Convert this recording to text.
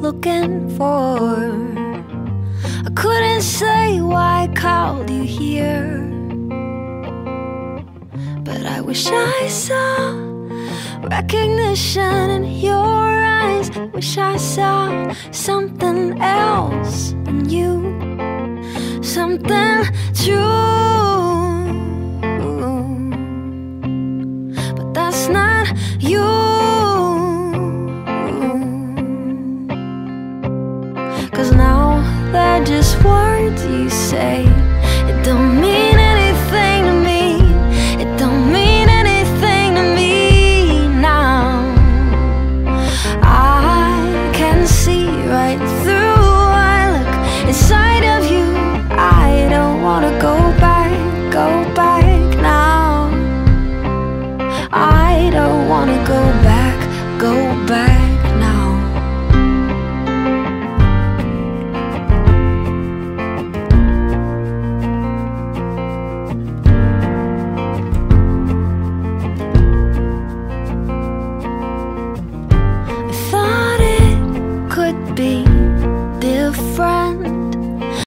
Looking for. I couldn't say why I called you here, but I wish I saw recognition in your eyes. Wish I saw something else than you, something true. Cause now they're just words you say. It don't mean anything to me. It don't mean anything to me now. I can see right through I look inside of you. I don't wanna go back, go back now. I don't wanna go back, go back. different.